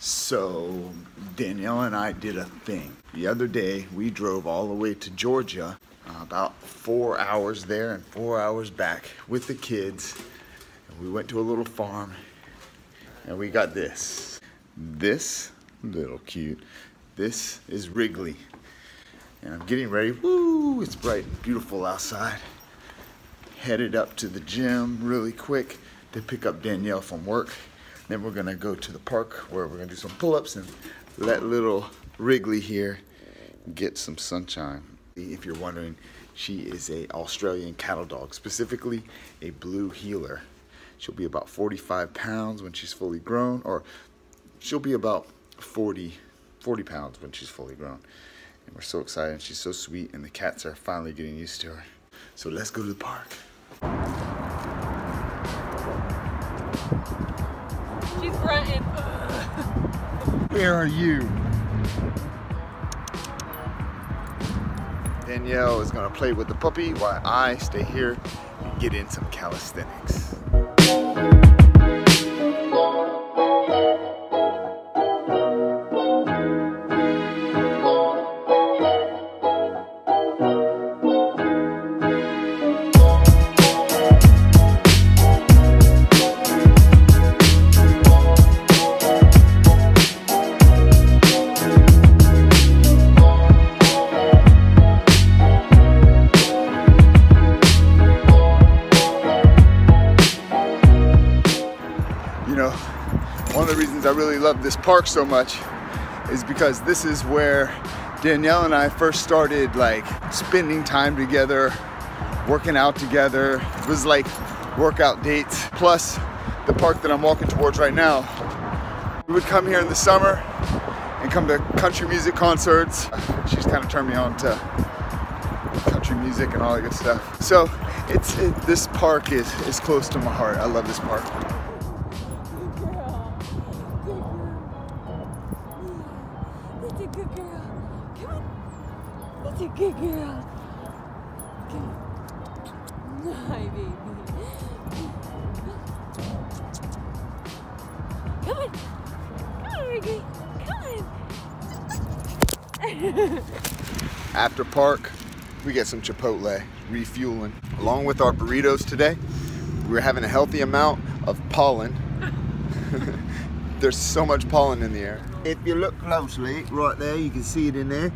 So Danielle and I did a thing. The other day we drove all the way to Georgia, uh, about four hours there and four hours back with the kids. And we went to a little farm and we got this. This little cute. This is Wrigley. And I'm getting ready. Woo! It's bright and beautiful outside. Headed up to the gym really quick to pick up Danielle from work. Then we're gonna go to the park where we're gonna do some pull-ups and let little Wrigley here get some sunshine. If you're wondering, she is a Australian cattle dog, specifically a blue heeler. She'll be about 45 pounds when she's fully grown, or she'll be about 40, 40 pounds when she's fully grown. And we're so excited. and She's so sweet, and the cats are finally getting used to her. So let's go to the park. She's grunting. Where are you? Danielle is gonna play with the puppy while I stay here and get in some calisthenics. This park so much is because this is where Danielle and I first started like spending time together, working out together. It was like workout dates. Plus the park that I'm walking towards right now. We would come here in the summer and come to country music concerts. She's kind of turned me on to country music and all that good stuff. So it's it, this park is is close to my heart. I love this park. After park, we get some Chipotle, refueling. Along with our burritos today, we're having a healthy amount of pollen. There's so much pollen in the air. If you look closely, right there, you can see it in there.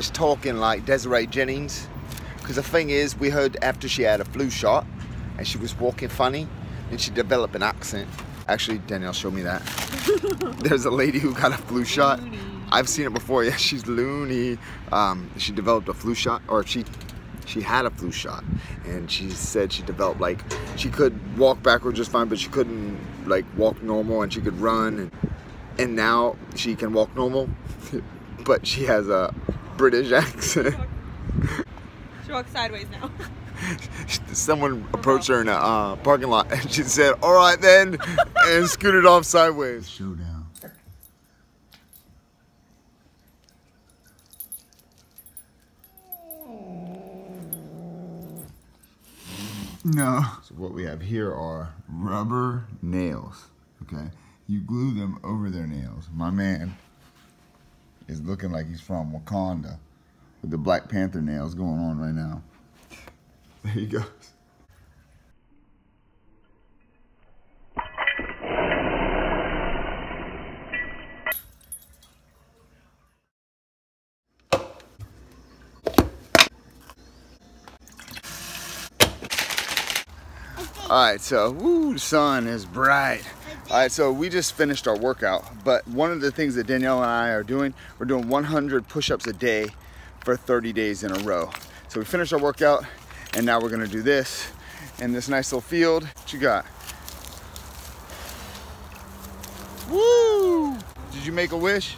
Just talking like Desiree Jennings. Because the thing is we heard after she had a flu shot and she was walking funny and she developed an accent. Actually Danielle showed me that. There's a lady who got a flu shot. I've seen it before. Yeah she's loony. Um, she developed a flu shot or she she had a flu shot. And she said she developed like she could walk backwards just fine but she couldn't like walk normal and she could run. And, and now she can walk normal but she has a British accent. She walks sideways now. Someone approached her in a uh, parking lot and she said, all right then, and scooted off sideways. Showdown. No. So what we have here are rubber nails, okay? You glue them over their nails. My man is looking like he's from Wakanda with the Black Panther nails going on right now. There he goes. All right, so woo, the sun is bright. All right, so we just finished our workout, but one of the things that Danielle and I are doing, we're doing 100 push-ups a day for 30 days in a row. So we finished our workout, and now we're gonna do this in this nice little field. What you got? Woo! Did you make a wish?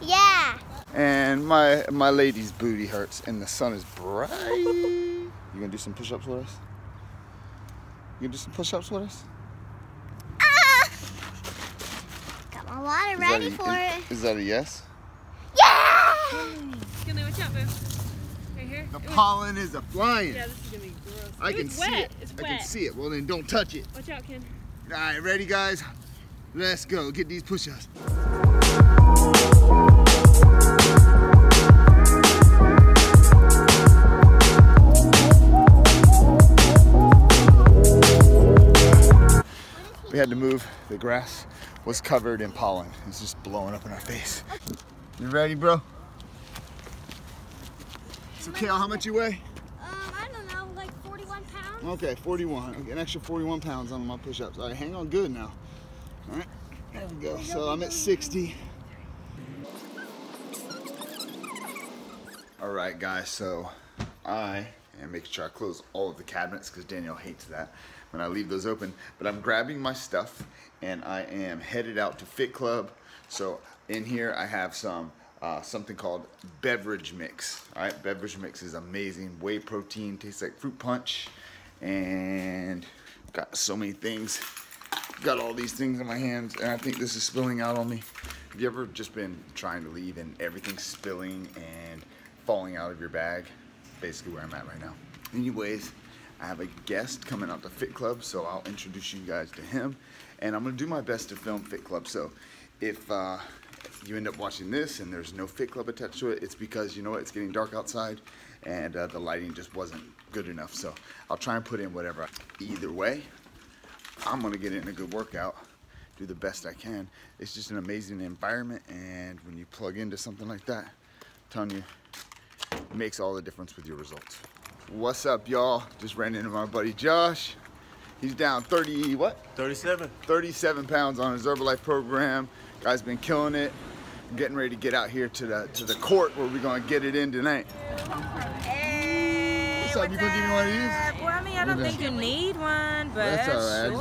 Yeah. And my my lady's booty hurts, and the sun is bright. You You gonna do some push-ups with us? You gonna do some push-ups with us? Got my water Is ready that a, for is, it. Is that a yes? Yeah! Gonna watch out, boo. Right here. The It was- pollen is a flying. Yeah, this is gonna be gross. I It can was see wet. it. It's I wet. can see it. Well then don't touch it. Watch out, Ken. All right, ready guys? Let's go. Get these push-ups. We had to move. The grass was covered in pollen. It's just blowing up in our face. You ready, bro? So, Kale, how much you weigh? Um, I don't know, like 41 pounds? Okay, 41. Okay, an extra 41 pounds on my push-ups. All right, hang on good now. All right, there we go. So I'm at 60. All right, guys, so I am making sure I close all of the cabinets because Danielle hates that when I leave those open. But I'm grabbing my stuff and I am headed out to Fit Club. So in here I have some uh, something called beverage mix. All right, beverage mix is amazing. Whey protein, tastes like fruit punch, and got so many things. Got all these things in my hands, and I think this is spilling out on me. Have you ever just been trying to leave and everything's spilling and falling out of your bag? Basically where I'm at right now. Anyways, I have a guest coming out to Fit Club, so I'll introduce you guys to him, and I'm gonna do my best to film Fit Club. So if uh, you end up watching this and there's no Fit Club attached to it, it's because you know what, it's getting dark outside, and uh, the lighting just wasn't good enough. So I'll try and put in whatever. Either way, I'm gonna get in a good workout, do the best I can. It's just an amazing environment, and when you plug into something like that, I'm telling you, makes all the difference with your results. What's up, y'all? Just ran into my buddy Josh. He's down 30, what? 37. 37 pounds on his Herbalife program. Guy's been killing it. Getting ready to get out here to the to the court where we're gonna get it in tonight. Hey, What's up? You gonna give me one of these? Well, I mean, I don't think you need one, but That's all right. I just-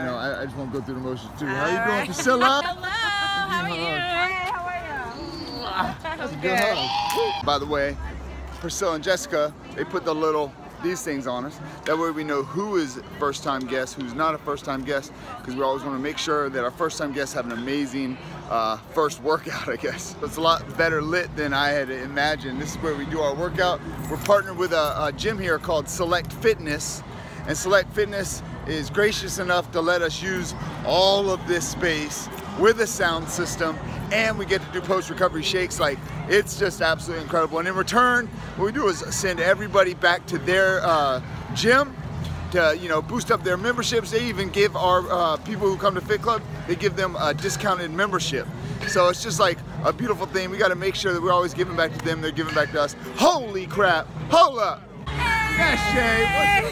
you know, I, I just want to go through the motions too. How All you doing, right. Priscilla? Hello, how are you? Hey, how are you? That's a I'm good good. hug. By the way, Priscilla and Jessica, they put the little these things on us. That way we know who is first time guest, who's not a first time guest, because we always want to make sure that our first time guests have an amazing uh, first workout, I guess. It's a lot better lit than I had imagined. This is where we do our workout. We're partnered with a, a gym here called Select Fitness, and Select Fitness is gracious enough to let us use all of this space with a sound system and we get to do post-recovery shakes. Like it's just absolutely incredible. And in return what we do is send everybody back to their uh, gym to you know boost up their memberships. They even give our uh, people who come to fit club they give them a discounted membership. So it's just like a beautiful thing. We got to make sure that we're always giving back to them. They're giving back to us. Holy crap. Hold up. Yeah Shay.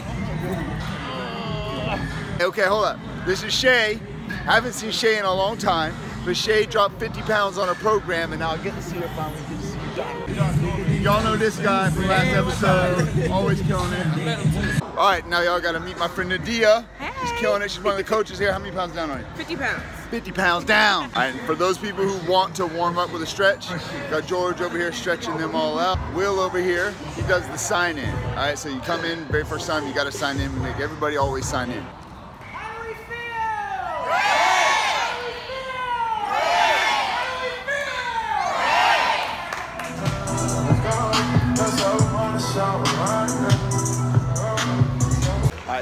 What's Okay, hold up. This is Shay. I haven't seen Shay in a long time, but Shay dropped 50 pounds on her program, and now I get to see her finally. Good to see you, Doc. Y'all know this guy from last episode. Always killing it. All right, now y'all got to meet my friend Nadia. Hey. She's killing it. She's one of the coaches here. How many pounds down are you? 50 pounds. 50 pounds down. All right, for those people who want to warm up with a stretch, got George over here stretching them all out. Will over here, he does the sign in. All right, so you come in very first time, you got to sign in. We make everybody always sign in.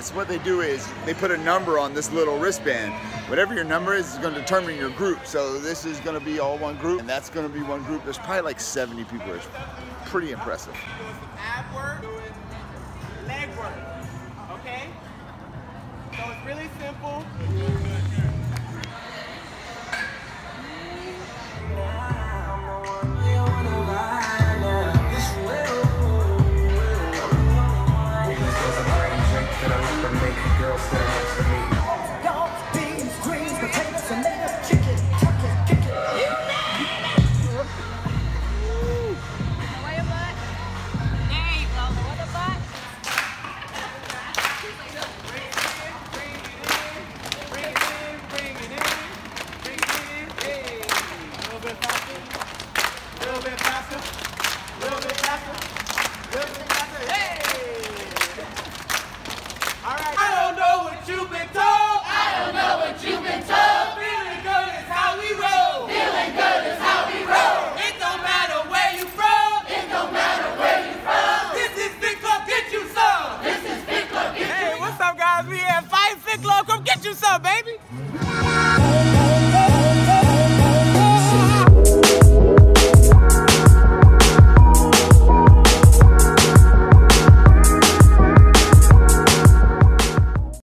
So what they do is they put a number on this little wristband. Whatever your number is, is going to determine your group. So this is going to be all one group, and that's going to be one group. There's probably like 70 people. It's pretty impressive.